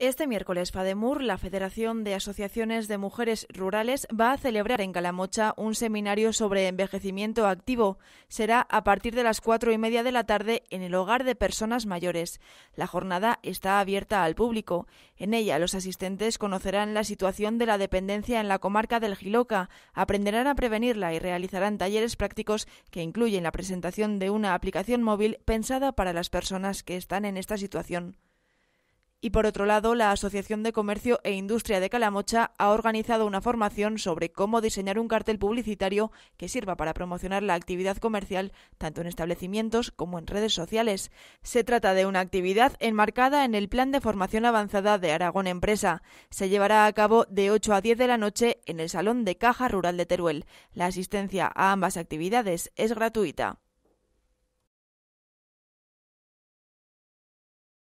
Este miércoles, FADEMUR, la Federación de Asociaciones de Mujeres Rurales, va a celebrar en Calamocha un seminario sobre envejecimiento activo. Será a partir de las cuatro y media de la tarde en el hogar de personas mayores. La jornada está abierta al público. En ella, los asistentes conocerán la situación de la dependencia en la comarca del Giloca, aprenderán a prevenirla y realizarán talleres prácticos que incluyen la presentación de una aplicación móvil pensada para las personas que están en esta situación. Y por otro lado, la Asociación de Comercio e Industria de Calamocha ha organizado una formación sobre cómo diseñar un cartel publicitario que sirva para promocionar la actividad comercial tanto en establecimientos como en redes sociales. Se trata de una actividad enmarcada en el Plan de Formación Avanzada de Aragón Empresa. Se llevará a cabo de 8 a 10 de la noche en el Salón de Caja Rural de Teruel. La asistencia a ambas actividades es gratuita.